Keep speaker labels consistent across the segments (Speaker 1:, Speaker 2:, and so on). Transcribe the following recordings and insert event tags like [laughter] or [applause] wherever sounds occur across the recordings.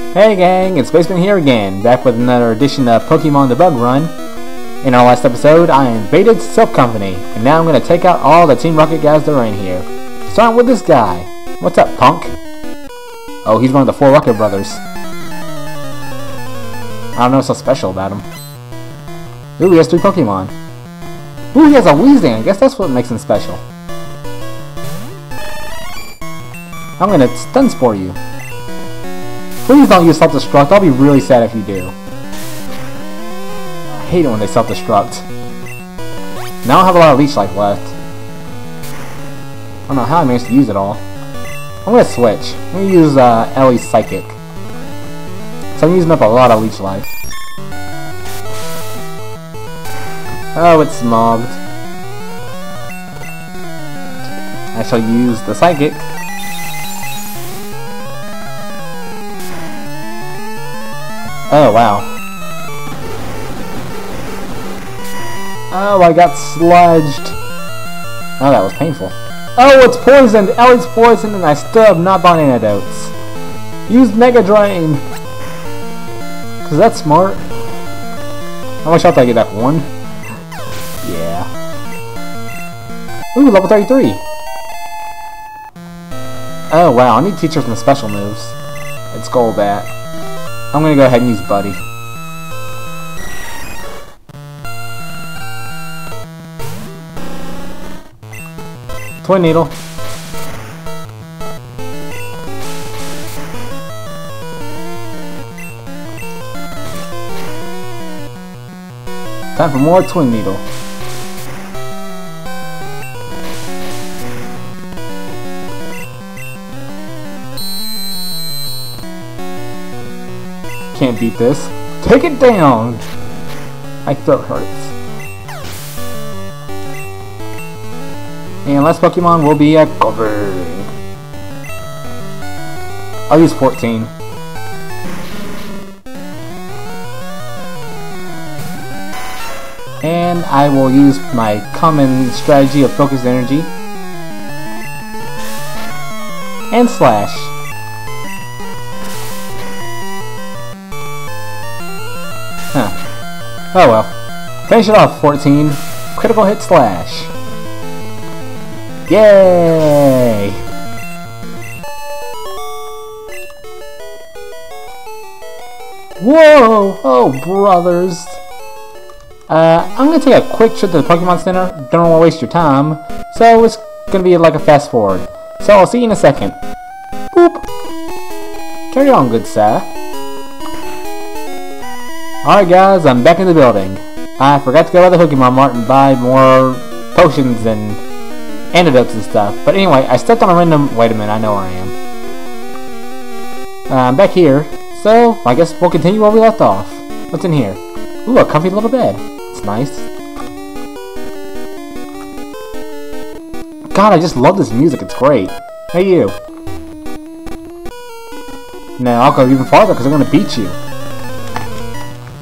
Speaker 1: Hey gang, it's Spaceman here again, back with another edition of Pokemon Debug Run. In our last episode, I invaded Silph Company, and now I'm going to take out all the Team Rocket guys that are in here. Starting with this guy. What's up, punk? Oh, he's one of the four Rocket brothers. I don't know what's so special about him. Ooh, he has three Pokemon. Ooh, he has a Weezing. I guess that's what makes him special. I'm gonna stun spore you. Please don't use self-destruct. I'll be really sad if you do. I hate it when they self-destruct. Now I have a lot of leech life left. I don't know how I managed to use it all. I'm gonna switch. I'm gonna use uh, Ellie's Psychic. So I'm using up a lot of leech life. Oh, it's smogged. I shall use the Psychic. Oh, wow. Oh, I got sludged. Oh, that was painful. Oh, it's poisoned! Oh, Ellie's poisoned and I still have not bought antidotes. Use Mega Drain! Cause that's smart. How much health did I get that one? Yeah. Ooh, level 33! Oh wow, I need to teach her some special moves. It's Golbat. I'm gonna go ahead and use Buddy. Twin Needle. Time for more Twin Needle. Can't beat this. Take it down! My throat hurts. And last Pokemon will be a cover. I'll use 14. And I will use my common strategy of focused energy. And slash. Oh well. Finish it off, 14. Critical hit slash. Yay! Whoa! Oh, brothers! Uh, I'm gonna take a quick trip to the Pokemon Center. Don't want to waste your time. So it's gonna be like a fast forward. So I'll see you in a second. Boop! Carry on, good sir. Alright guys, I'm back in the building. I forgot to go by the Pokemon Mart and buy more potions and antidotes and stuff. But anyway, I stepped on a random... Wait a minute, I know where I am. Uh, I'm back here, so I guess we'll continue where we left off. What's in here? Ooh, a comfy little bed. It's nice. God, I just love this music. It's great. Hey, you. Now I'll go even farther because I'm gonna beat you.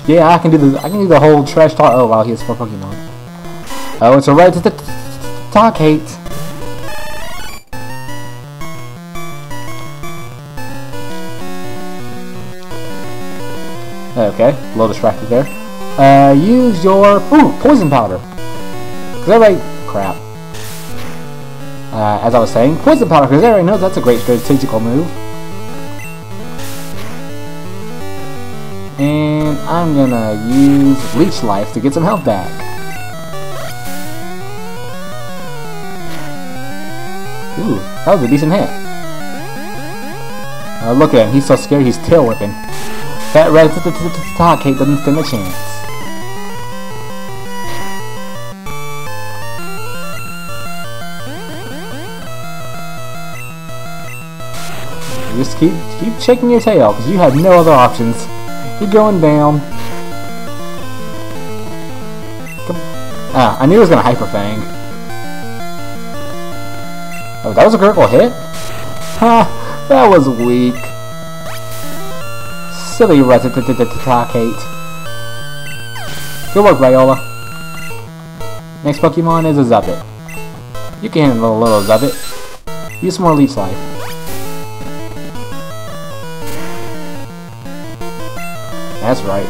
Speaker 1: Yeah, I can do the I can do the whole trash talk. Oh wow, he has four Pokemon. Oh, it's a red to the talk hate. Okay, a little distracted there. Uh, use your ooh poison powder. Cause everybody crap. Uh, as I was saying, poison powder. Cause everybody knows that's a great strategical move. And I'm gonna use Leech Life to get some health back. Ooh, that was a decent hit. Uh, look at him, he's so scared he's tail whipping. That red talk hate doesn't stand a chance. Just keep keep shaking your tail, because you have no other options. You're going down. Come. Ah, I knew he was gonna Hyper Fang. Oh, that was a critical hit? Ha! That was weak. Silly Raticate. Good work, Viola. Next Pokemon is a Zubat. You can handle a little Zubat. Use some more Leech Life. That's right.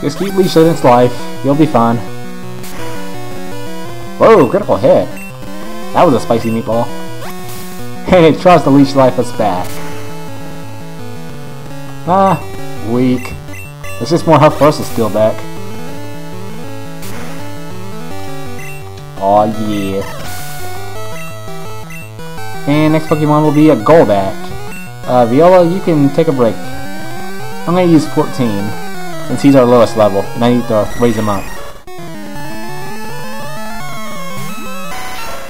Speaker 1: Just keep leashing its life. You'll be fine. Whoa, critical hit. That was a spicy meatball. [laughs] And it tries to leash life us back. Ah, weak. It's just more health for us to steal back. Aw, yeah. And next Pokemon will be a Golbat. Uh, Viola, you can take a break. I'm gonna use 14, since he's our lowest level, and I need to raise him up.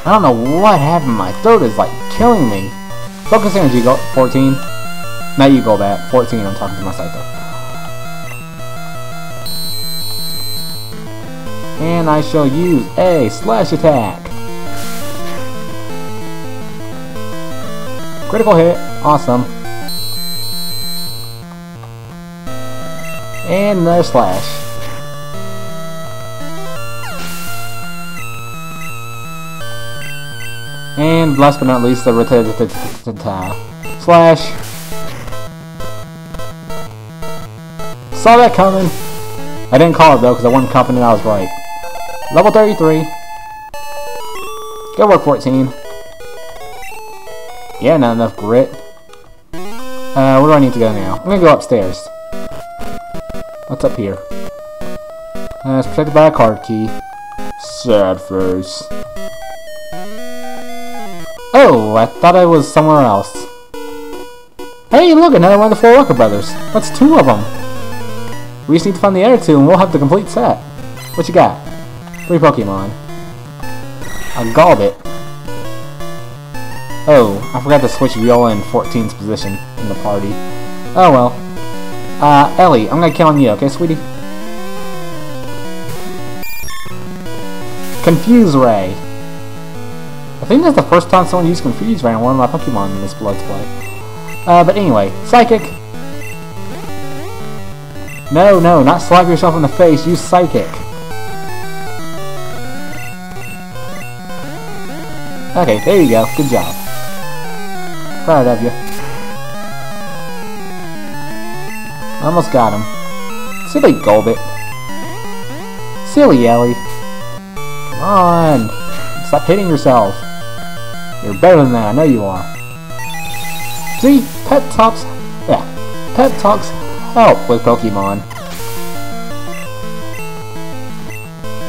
Speaker 1: I don't know what happened, my throat is like killing me. Focus energy, go 14. Now you go back. 14, I'm talking to my Scyther. And I shall use a slash attack. Critical hit. Awesome. And another slash. And last but not least, the slash. Saw that coming. I didn't call it though because I wasn't confident I was right. Level 33. Good work, 14. Yeah, not enough grit. Uh, where do I need to go now? I'm gonna go upstairs. What's up here? Uh, it's protected by a card key. Sad face. Oh, I thought I was somewhere else. Hey, look, another one of the four Walker brothers. That's two of them. We just need to find the other two and we'll have the complete set. What you got? Three Pokemon. A Golbat. Oh, I forgot to switch Viola in 14's position in the party. Oh well. Uh, Ellie, I'm gonna count on you, okay, sweetie? Confuse Ray. I think that's the first time someone used Confuse Ray on one of my Pokemon in this Let's Play. Uh, but anyway, Psychic. No, no, not slap yourself in the face, use Psychic. Okay, there you go, good job. Proud of you. Almost got him. Silly Golbat. Silly Ellie. Come on! Stop hitting yourself. You're better than that, I know you are. See? Pet Talks... Yeah. Pet Talks help with Pokemon.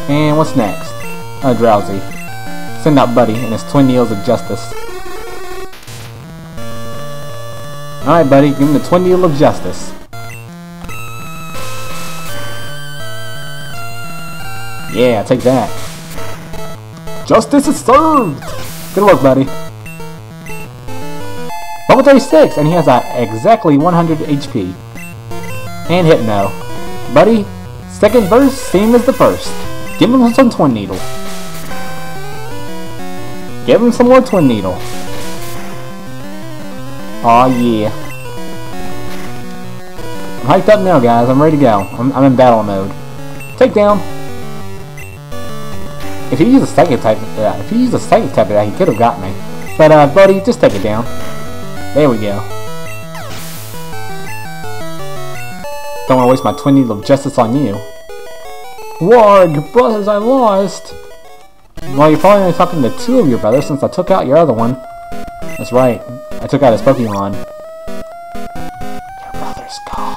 Speaker 1: And what's next? A Drowzee. Send out Buddy and his twin needles of justice. Alright, buddy, give him the twin needle of justice. Yeah, take that. Justice is served! Good work, buddy. Level 36, and he has uh, exactly 100 HP. And Hypno. Buddy, second verse, same as the first. Give him some Twin Needle. Give him some more Twin Needle. Aw, yeah. I'm hyped up now, guys. I'm ready to go. I'm, I'm in battle mode. Take down. If he used a psychic type, yeah, if he used a psychic type attack, he could have got me. But, uh, buddy, just take it down. There we go. Don't want to waste my twin needle of justice on you. Warg, brothers, I lost! Well, you're probably only talking to two of your brothers since I took out your other one. That's right, I took out his Pokemon. Your brother's gone.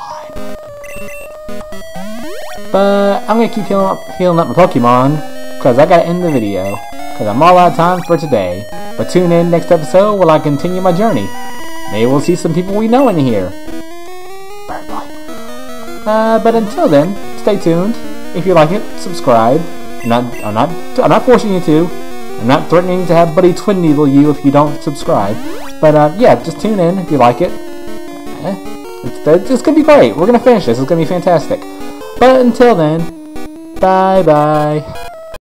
Speaker 1: But I'm gonna keep healing up, healing up my Pokemon because I gotta end the video, because I'm all out of time for today. But tune in next episode while I continue my journey. Maybe we'll see some people we know in here. Uh, but until then, stay tuned. If you like it, subscribe. I'm not, I'm not, I'm not forcing you to. I'm not threatening to have Buddy Twin Needle you if you don't subscribe. But uh, yeah, just tune in if you like it. Eh, it's, it's gonna be great. We're gonna finish this. It's gonna be fantastic. But until then, bye bye.